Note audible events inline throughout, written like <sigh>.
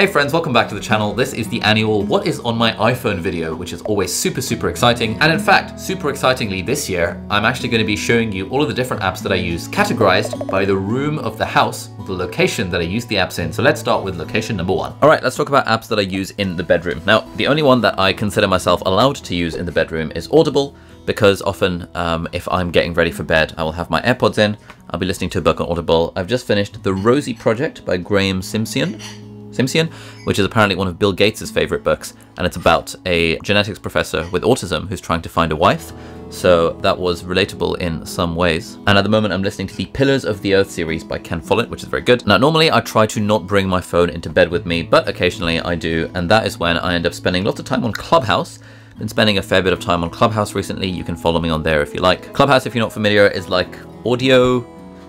Hey friends, welcome back to the channel. This is the annual What is on my iPhone video, which is always super, super exciting. And in fact, super excitingly this year, I'm actually going to be showing you all of the different apps that I use categorized by the room of the house, the location that I use the apps in. So let's start with location number one. All right, let's talk about apps that I use in the bedroom. Now, the only one that I consider myself allowed to use in the bedroom is Audible, because often um, if I'm getting ready for bed, I will have my AirPods in, I'll be listening to a book on Audible. I've just finished The Rosie Project by Graeme Simsion. Simsion, which is apparently one of Bill Gates' favorite books, and it's about a genetics professor with autism who's trying to find a wife. So that was relatable in some ways. And at the moment I'm listening to the Pillars of the Earth series by Ken Follett, which is very good. Now normally I try to not bring my phone into bed with me, but occasionally I do, and that is when I end up spending lots of time on Clubhouse, been spending a fair bit of time on Clubhouse recently. You can follow me on there if you like. Clubhouse, if you're not familiar, is like audio,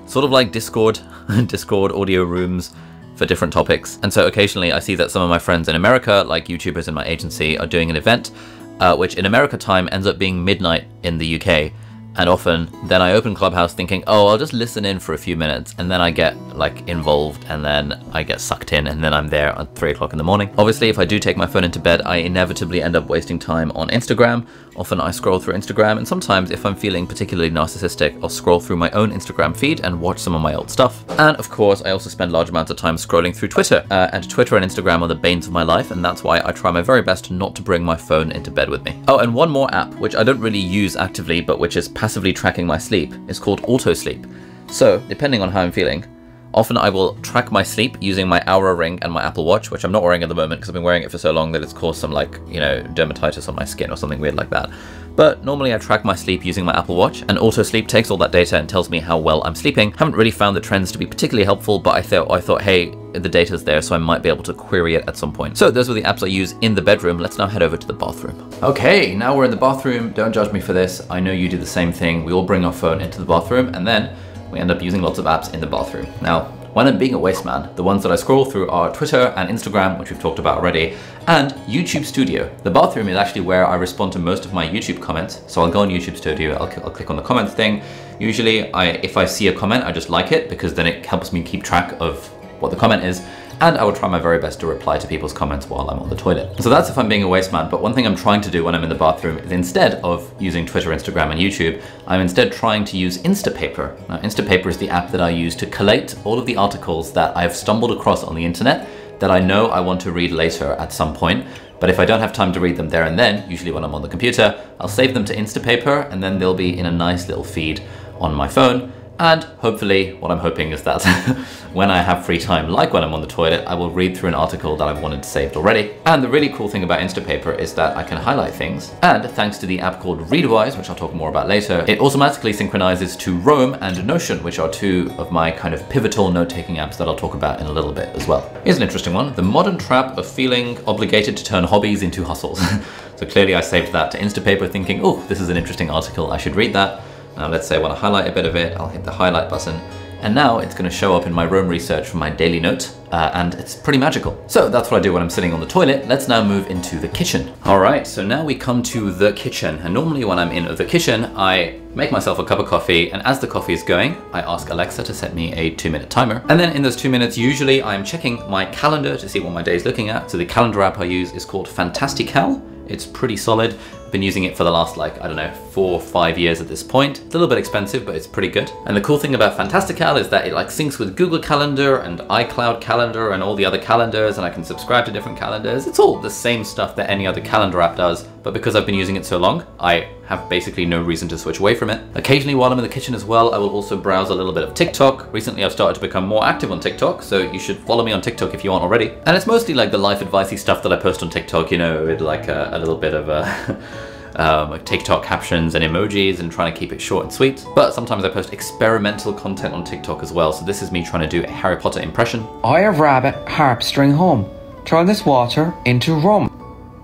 sort of like Discord, <laughs> Discord audio rooms for different topics. And so occasionally I see that some of my friends in America, like YouTubers in my agency, are doing an event, uh, which in America time ends up being midnight in the UK. And often then I open Clubhouse thinking, oh, I'll just listen in for a few minutes. And then I get like involved and then I get sucked in and then I'm there at three o'clock in the morning. Obviously, if I do take my phone into bed, I inevitably end up wasting time on Instagram. Often I scroll through Instagram and sometimes if I'm feeling particularly narcissistic, I'll scroll through my own Instagram feed and watch some of my old stuff. And of course, I also spend large amounts of time scrolling through Twitter. Uh, and Twitter and Instagram are the banes of my life and that's why I try my very best not to bring my phone into bed with me. Oh, and one more app, which I don't really use actively, but which is passively tracking my sleep is called Autosleep. So, depending on how I'm feeling, often I will track my sleep using my Oura Ring and my Apple Watch, which I'm not wearing at the moment because I've been wearing it for so long that it's caused some like, you know, dermatitis on my skin or something weird like that. But normally I track my sleep using my Apple Watch, and Autosleep takes all that data and tells me how well I'm sleeping. Haven't really found the trends to be particularly helpful, but I thought, I thought, hey, the data's there, so I might be able to query it at some point. So those were the apps I use in the bedroom. Let's now head over to the bathroom. Okay, now we're in the bathroom. Don't judge me for this. I know you do the same thing. We all bring our phone into the bathroom, and then we end up using lots of apps in the bathroom. Now, when I'm being a waste man, the ones that I scroll through are Twitter and Instagram, which we've talked about already, and YouTube Studio. The bathroom is actually where I respond to most of my YouTube comments. So I'll go on YouTube Studio, I'll, I'll click on the comments thing. Usually, I, if I see a comment, I just like it because then it helps me keep track of what the comment is and I will try my very best to reply to people's comments while I'm on the toilet. So that's if I'm being a waste man, but one thing I'm trying to do when I'm in the bathroom is instead of using Twitter, Instagram, and YouTube, I'm instead trying to use Instapaper. Now, Instapaper is the app that I use to collate all of the articles that I've stumbled across on the internet that I know I want to read later at some point, but if I don't have time to read them there and then, usually when I'm on the computer, I'll save them to Instapaper and then they'll be in a nice little feed on my phone and hopefully, what I'm hoping is that <laughs> when I have free time, like when I'm on the toilet, I will read through an article that I've wanted saved already. And the really cool thing about Instapaper is that I can highlight things. And thanks to the app called Readwise, which I'll talk more about later, it automatically synchronizes to Roam and Notion, which are two of my kind of pivotal note-taking apps that I'll talk about in a little bit as well. Here's an interesting one. The modern trap of feeling obligated to turn hobbies into hustles. <laughs> so clearly I saved that to Instapaper thinking, oh, this is an interesting article, I should read that. Now let's say I want to highlight a bit of it, I'll hit the highlight button, and now it's going to show up in my Roam research from my daily note, uh, and it's pretty magical. So that's what I do when I'm sitting on the toilet. Let's now move into the kitchen. All right, so now we come to the kitchen, and normally when I'm in the kitchen, I make myself a cup of coffee, and as the coffee is going, I ask Alexa to set me a two minute timer. And then in those two minutes, usually I'm checking my calendar to see what my day is looking at. So the calendar app I use is called Fantastical. It's pretty solid. Been using it for the last like, I don't know, four or five years at this point. It's a little bit expensive, but it's pretty good. And the cool thing about Fantastical is that it like syncs with Google Calendar and iCloud Calendar and all the other calendars and I can subscribe to different calendars. It's all the same stuff that any other calendar app does, but because I've been using it so long, I have basically no reason to switch away from it. Occasionally while I'm in the kitchen as well, I will also browse a little bit of TikTok. Recently I've started to become more active on TikTok, so you should follow me on TikTok if you aren't already. And it's mostly like the life advicey stuff that I post on TikTok, you know, with like a, a little bit of a <laughs> um, TikTok captions and emojis and trying to keep it short and sweet. But sometimes I post experimental content on TikTok as well. So this is me trying to do a Harry Potter impression. I have rabbit harp string home. Turn this water into rum.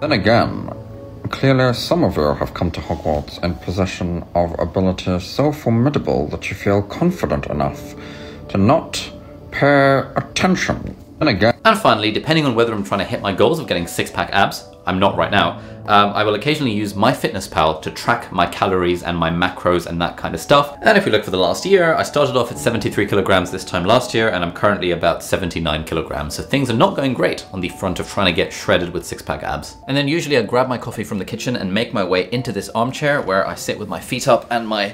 Then again, clearly some of you have come to Hogwarts in possession of abilities so formidable that you feel confident enough to not pay attention. Then again, And finally, depending on whether I'm trying to hit my goals of getting six pack abs, I'm not right now, um, I will occasionally use MyFitnessPal to track my calories and my macros and that kind of stuff. And if we look for the last year, I started off at 73 kilograms this time last year, and I'm currently about 79 kilograms. So things are not going great on the front of trying to get shredded with six pack abs. And then usually I grab my coffee from the kitchen and make my way into this armchair where I sit with my feet up and my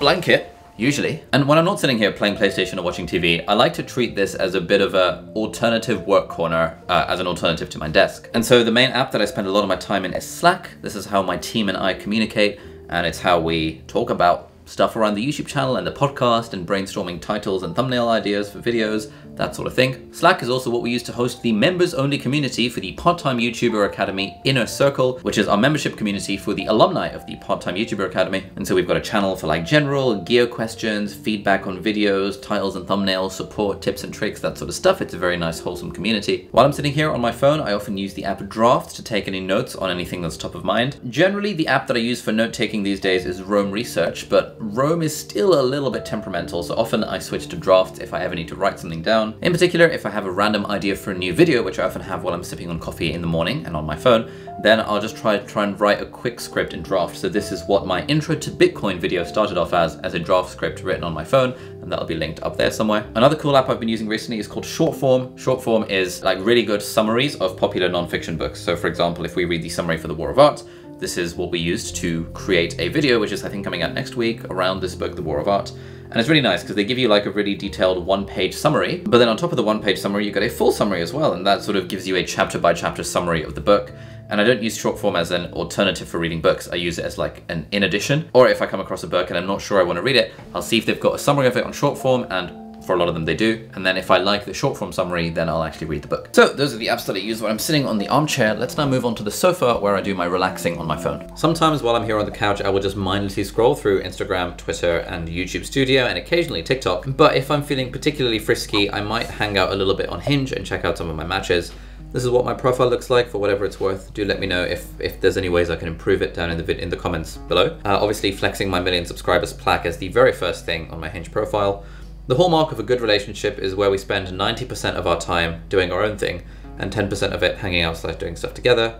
blanket usually. And when I'm not sitting here playing PlayStation or watching TV, I like to treat this as a bit of a alternative work corner uh, as an alternative to my desk. And so the main app that I spend a lot of my time in is Slack. This is how my team and I communicate, and it's how we talk about stuff around the YouTube channel and the podcast and brainstorming titles and thumbnail ideas for videos that sort of thing. Slack is also what we use to host the members only community for the Part-Time YouTuber Academy Inner Circle, which is our membership community for the alumni of the Part-Time YouTuber Academy. And so we've got a channel for like general gear questions, feedback on videos, titles and thumbnails, support, tips and tricks, that sort of stuff. It's a very nice wholesome community. While I'm sitting here on my phone, I often use the app Drafts to take any notes on anything that's top of mind. Generally, the app that I use for note taking these days is Roam Research, but Roam is still a little bit temperamental, so often I switch to Drafts if I ever need to write something down down. In particular, if I have a random idea for a new video, which I often have while I'm sipping on coffee in the morning and on my phone, then I'll just try, try and write a quick script in draft. So this is what my intro to Bitcoin video started off as, as a draft script written on my phone, and that'll be linked up there somewhere. Another cool app I've been using recently is called Shortform. Shortform is like really good summaries of popular nonfiction books. So for example, if we read the summary for The War of Art, this is what we used to create a video, which is I think coming out next week around this book, The War of Art. And it's really nice because they give you like a really detailed one page summary, but then on top of the one page summary, you get a full summary as well. And that sort of gives you a chapter by chapter summary of the book. And I don't use Shortform as an alternative for reading books. I use it as like an in addition. Or if I come across a book and I'm not sure I want to read it, I'll see if they've got a summary of it on Shortform and for a lot of them they do. And then if I like the Shortform summary, then I'll actually read the book. So those are the apps that I use when I'm sitting on the armchair. Let's now move on to the sofa where I do my relaxing on my phone. Sometimes while I'm here on the couch, I will just mindlessly scroll through Instagram, Twitter, and YouTube Studio, and occasionally TikTok. But if I'm feeling particularly frisky, I might hang out a little bit on Hinge and check out some of my matches. This is what my profile looks like for whatever it's worth. Do let me know if, if there's any ways I can improve it down in the in the comments below. Uh, obviously flexing my million subscribers plaque as the very first thing on my Hinge profile. The hallmark of a good relationship is where we spend 90% of our time doing our own thing and 10% of it hanging out doing stuff together.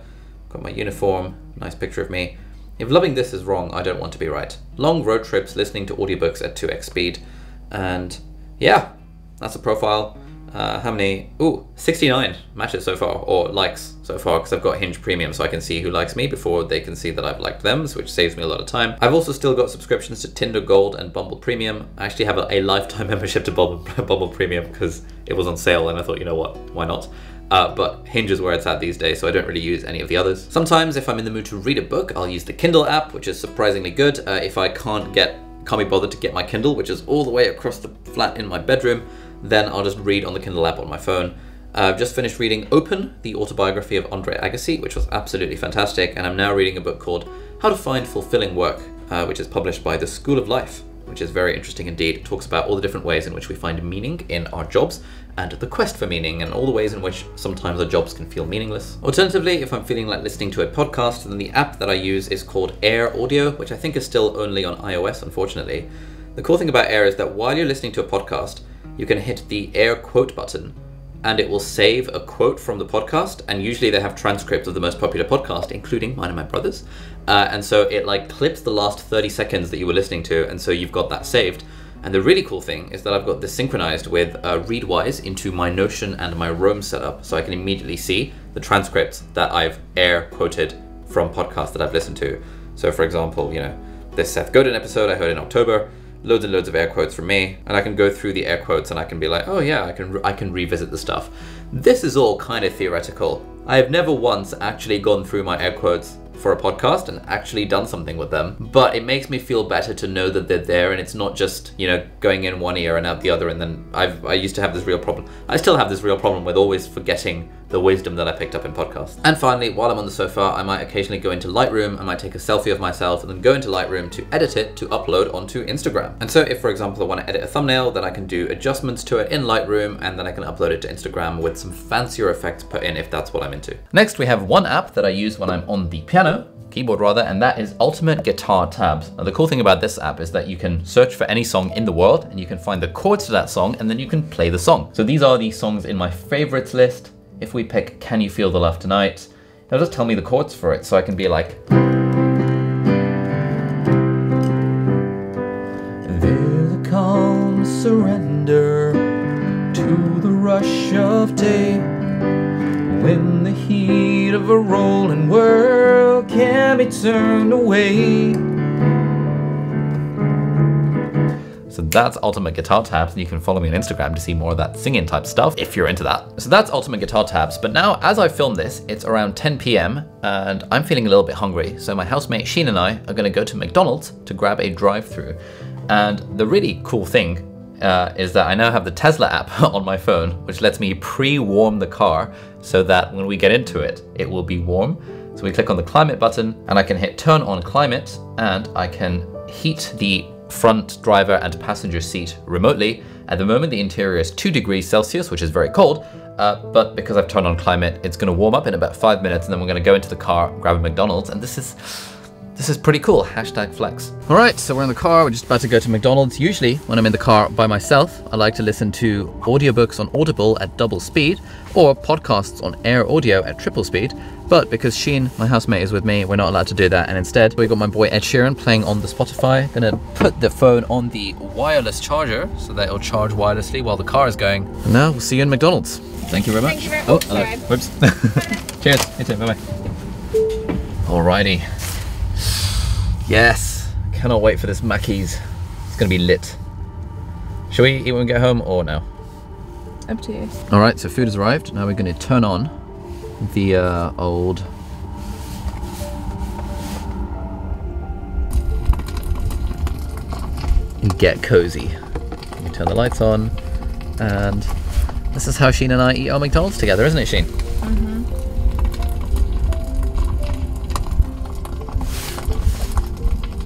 Got my uniform, nice picture of me. If loving this is wrong, I don't want to be right. Long road trips, listening to audiobooks at 2x speed, and yeah, that's a profile. Uh, how many? Ooh, 69 matches so far, or likes so far, because I've got Hinge Premium, so I can see who likes me before they can see that I've liked them, which saves me a lot of time. I've also still got subscriptions to Tinder Gold and Bumble Premium. I actually have a, a lifetime <laughs> membership to Bumble, Bumble Premium because it was on sale, and I thought, you know what, why not? Uh, but Hinge is where it's at these days, so I don't really use any of the others. Sometimes, if I'm in the mood to read a book, I'll use the Kindle app, which is surprisingly good. Uh, if I can't get can't be bothered to get my Kindle, which is all the way across the flat in my bedroom, then I'll just read on the Kindle app on my phone. I've just finished reading Open, the autobiography of Andre Agassi, which was absolutely fantastic, and I'm now reading a book called How to Find Fulfilling Work, uh, which is published by the School of Life, which is very interesting indeed. It talks about all the different ways in which we find meaning in our jobs and the quest for meaning and all the ways in which sometimes our jobs can feel meaningless. Alternatively, if I'm feeling like listening to a podcast, then the app that I use is called Airr Audio, which I think is still only on iOS, unfortunately. The cool thing about Airr is that while you're listening to a podcast, you can hit the Airr Quote button and it will save a quote from the podcast. And usually they have transcripts of the most popular podcast, including mine and my brother's. Uh, and so it like clips the last 30 seconds that you were listening to, and so you've got that saved. And the really cool thing is that I've got this synchronized with uh, Readwise into my Notion and my Roam setup, so I can immediately see the transcripts that I've air quoted from podcasts that I've listened to. So, for example, you know, this Seth Godin episode I heard in October, loads and loads of air quotes from me, and I can go through the air quotes and I can be like, oh yeah, I can I can revisit the stuff. This is all kind of theoretical. I have never once actually gone through my air quotes for a podcast and actually done something with them. But it makes me feel better to know that they're there and it's not just, you know, going in one ear and out the other. And then I've, I used to have this real problem. I still have this real problem with always forgetting the wisdom that I picked up in podcasts. And finally, while I'm on the sofa, I might occasionally go into Lightroom, I might take a selfie of myself and then go into Lightroom to edit it to upload onto Instagram. And so if, for example, I want to edit a thumbnail, then I can do adjustments to it in Lightroom and then I can upload it to Instagram with some fancier effects put in if that's what I'm into. Next, we have one app that I use when I'm on the piano keyboard rather, and that is Ultimate Guitar Tabs. Now the cool thing about this app is that you can search for any song in the world and you can find the chords to that song and then you can play the song. So these are the songs in my favorites list. If we pick Can You Feel the Love Tonight, it'll just tell me the chords for it so I can be like, There's a calm surrender to the rush of day when the heat of a rolling world can be turned away. That's Ultimate Guitar Tabs, and you can follow me on Instagram to see more of that singing type stuff if you're into that. So that's Ultimate Guitar Tabs. But now, as I film this, it's around 10 p.m. and I'm feeling a little bit hungry. So my housemate Sheen and I are going to go to McDonald's to grab a drive-through. And the really cool thing uh, is that I now have the Tesla app <laughs> on my phone, which lets me pre-warm the car so that when we get into it, it will be warm. So we click on the climate button and I can hit turn on climate and I can heat the front driver and passenger seat remotely. At the moment, the interior is two degrees Celsius, which is very cold, uh, but because I've turned on climate, it's gonna warm up in about five minutes and then we're gonna go into the car, grab a McDonald's, and this is, this is pretty cool, hashtag flex. All right, so we're in the car, we're just about to go to McDonald's. Usually, when I'm in the car by myself, I like to listen to audiobooks on Audible at double speed, or podcasts on Airr Audio at triple speed. But because Sheen, my housemate, is with me, we're not allowed to do that. And instead, we got my boy Ed Sheeran playing on the Spotify. Gonna put the phone on the wireless charger so that it'll charge wirelessly while the car is going. And now we'll see you in McDonald's. Thank you very much. Thank you very oh, hello. Sorry. Whoops. <laughs> Cheers. You too. Bye bye. Alrighty. Yes. Cannot wait for this Mackey's. It's gonna be lit. Shall we eat when we get home or no? Up to you. All right, so food has arrived. Now we're going to turn on the uh, old and get cozy. We turn the lights on, and this is how Sheen and I eat our McDonald's together, isn't it, Sheen?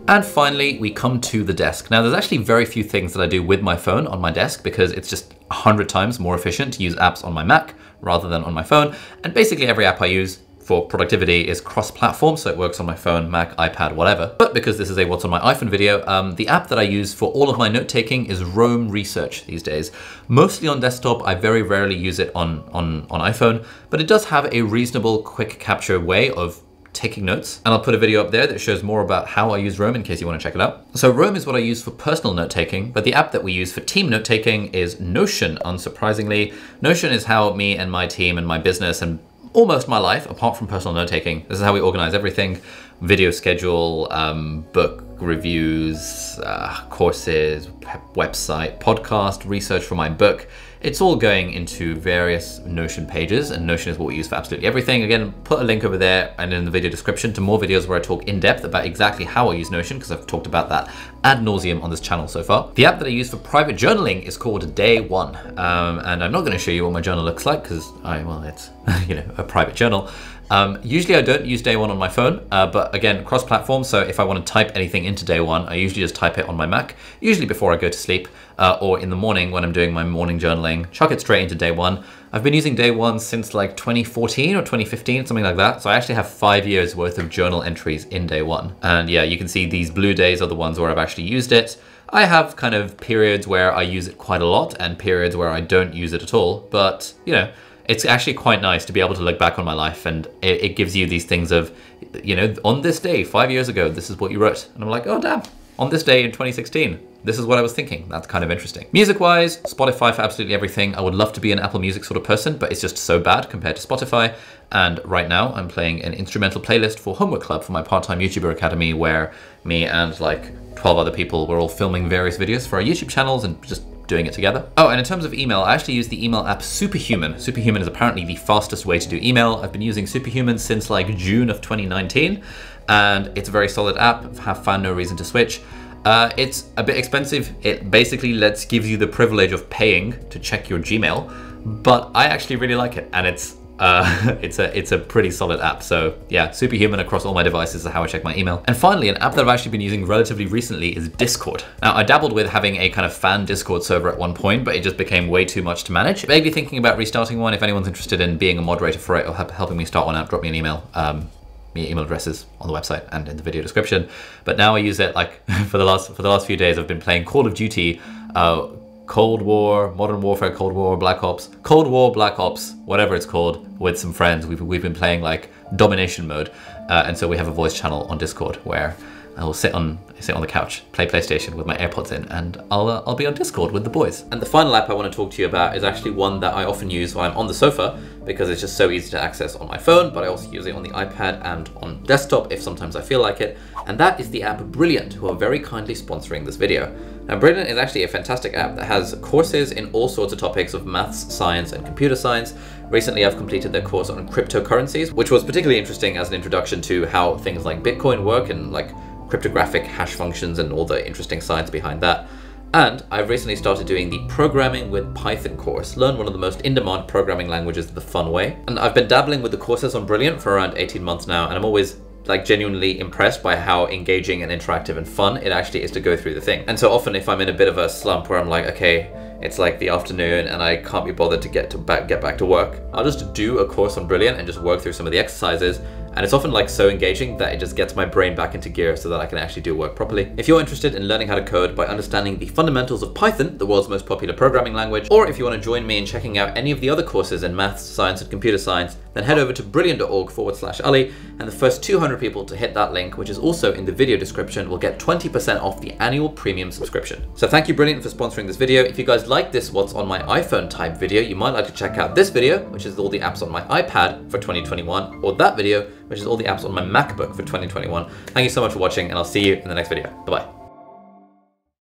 And finally, we come to the desk. Now, there's actually very few things that I do with my phone on my desk because it's just 100 times more efficient to use apps on my Mac rather than on my phone. And basically every app I use for productivity is cross-platform, so it works on my phone, Mac, iPad, whatever. But because this is a What's on my iPhone video, um, the app that I use for all of my note-taking is Roam Research these days. Mostly on desktop, I very rarely use it on, on, on iPhone, but it does have a reasonable quick capture way of taking notes. And I'll put a video up there that shows more about how I use Roam in case you want to check it out. So Roam is what I use for personal note taking, but the app that we use for team note taking is Notion, unsurprisingly. Notion is how me and my team and my business and almost my life, apart from personal note taking, this is how we organize everything video schedule, um, book reviews, uh, courses, website, podcast, research for my book. It's all going into various Notion pages, and Notion is what we use for absolutely everything. Again, put a link over there and in the video description to more videos where I talk in depth about exactly how I use Notion, because I've talked about that ad nauseum on this channel so far. The app that I use for private journaling is called Day One, um, and I'm not going to show you what my journal looks like because I, well, it's <laughs> you know a private journal. Um, usually I don't use Day One on my phone, uh, but again, cross-platform, so if I want to type anything into Day One, I usually just type it on my Mac, usually before I go to sleep, uh, or in the morning when I'm doing my morning journaling, chuck it straight into Day One. I've been using Day One since like 2014 or 2015, something like that, so I actually have five years worth of journal entries in Day One. And yeah, you can see these blue days are the ones where I've actually used it. I have kind of periods where I use it quite a lot and periods where I don't use it at all, but you know, it's actually quite nice to be able to look back on my life and it, it, gives you these things of, you know, on this day, five years ago, this is what you wrote. And I'm like, oh, damn, on this day in 2016, this is what I was thinking. That's kind of interesting. Music wise, Spotify for absolutely everything. I would love to be an Apple Music sort of person, but it's just so bad compared to Spotify. And right now I'm playing an instrumental playlist for Homework Club for my part-time YouTuber Academy where me and like 12 other people were all filming various videos for our YouTube channels and just doing it together. Oh, and in terms of email, I actually use the email app Superhuman. Superhuman is apparently the fastest way to do email. I've been using Superhuman since like June of 2019, and it's a very solid app. I have found no reason to switch. Uh, it's a bit expensive. It basically lets gives you the privilege of paying to check your Gmail, but I actually really like it, and it's uh, <laughs> it's a it's a pretty solid app. So yeah, superhuman across all my devices is how I check my email. And finally, an app that I've actually been using relatively recently is Discord. Now I dabbled with having a kind of fan Discord server at one point, but it just became way too much to manage. Maybe thinking about restarting one. If anyone's interested in being a moderator for it or helping me start one out, drop me an email. Um, email addresses on the website and in the video description. But now I use it like <laughs> for the last for the last few days. I've been playing Call of Duty, uh, Cold War, Modern Warfare, Cold War, Black Ops, Cold War, Black Ops, whatever it's called, with some friends. We've we've been playing like domination mode, uh, and so we have a voice channel on Discord where I'll sit on sit on the couch, play PlayStation with my AirPods in, and I'll uh, I'll be on Discord with the boys. And the final app I want to talk to you about is actually one that I often use while I'm on the sofa because it's just so easy to access on my phone, but I also use it on the iPad and on desktop if sometimes I feel like it. And that is the app Brilliant, who are very kindly sponsoring this video. Now, Brilliant is actually a fantastic app that has courses in all sorts of topics of maths, science, and computer science. Recently, I've completed their course on cryptocurrencies, which was particularly interesting as an introduction to how things like Bitcoin work and like cryptographic hash functions and all the interesting science behind that. And I've recently started doing the Programming with Python course, learn one of the most in-demand programming languages the fun way. And I've been dabbling with the courses on Brilliant for around 18 months now, and I'm always like genuinely impressed by how engaging and interactive and fun it actually is to go through the thing. And so often if I'm in a bit of a slump where I'm like, okay, it's like the afternoon and I can't be bothered to get to back get back to work, I'll just do a course on Brilliant and just work through some of the exercises and it's often like so engaging that it just gets my brain back into gear so that I can actually do work properly. If you're interested in learning how to code by understanding the fundamentals of Python, the world's most popular programming language, or if you want to join me in checking out any of the other courses in maths, science, and computer science, then head over to brilliant.org forward slash Ali, and the first 200 people to hit that link, which is also in the video description, will get 20% off the annual premium subscription. So thank you Brilliant for sponsoring this video. If you guys like this what's on my iPhone type video, you might like to check out this video, which is all the apps on my iPad for 2021, or that video, which is all the apps on my MacBook for 2021. Thank you so much for watching, and I'll see you in the next video. Bye-bye.